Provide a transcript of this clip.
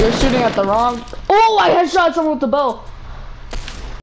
You're shooting at the wrong. Oh, I headshot someone with the bow.